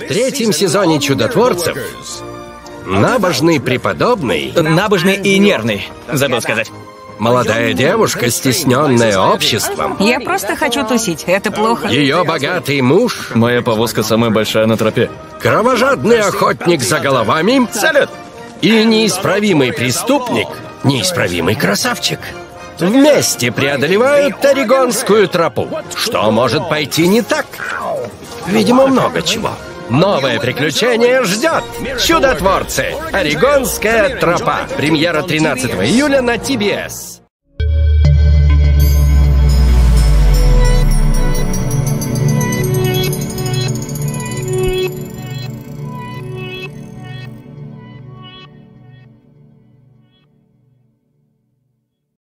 В третьем сезоне «Чудотворцев» набожный преподобный, Набожный и нервный, забыл сказать. молодая девушка, стесненная обществом, Я просто хочу тусить. Это плохо. ее богатый муж, Моя повозка самая большая на тропе. кровожадный охотник за головами Салют! и неисправимый преступник, неисправимый красавчик. Вместе преодолевают Орегонскую тропу. Что может пойти не так? Видимо, много чего. Новое приключение ждет. Чудотворцы. Орегонская тропа. Премьера 13 июля на TBS.